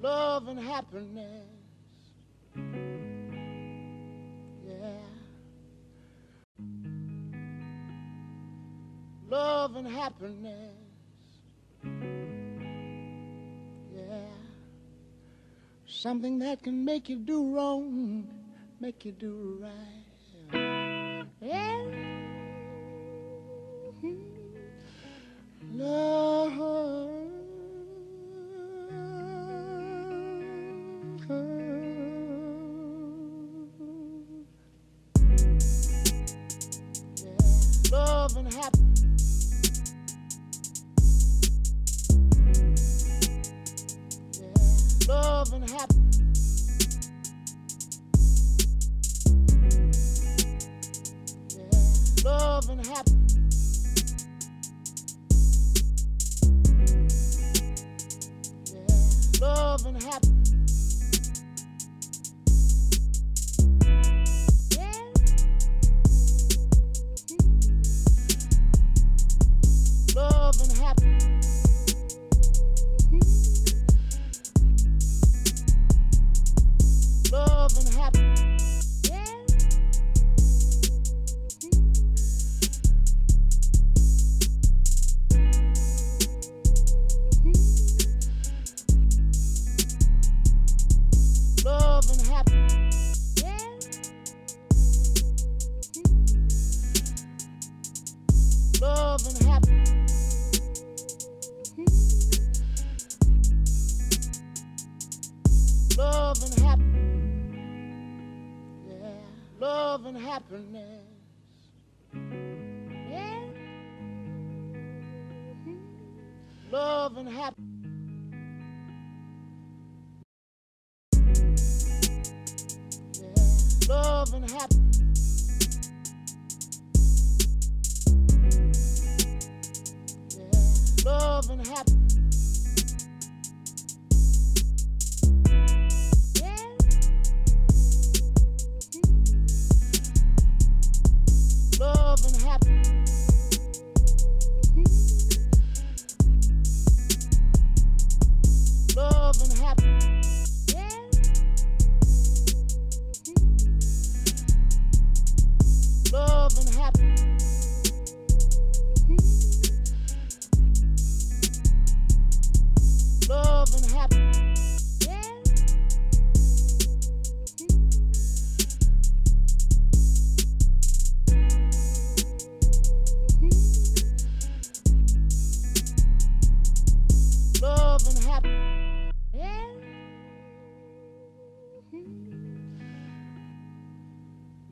love and happiness. Yeah. Love and happiness. Yeah. Something that can make you do wrong, make you do right. Yeah. Love and happiness. Yeah. Love and happiness. Love and happiness. Love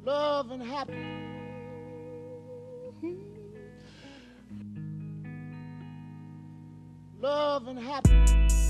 Love and happiness. Hmm. Love and happiness.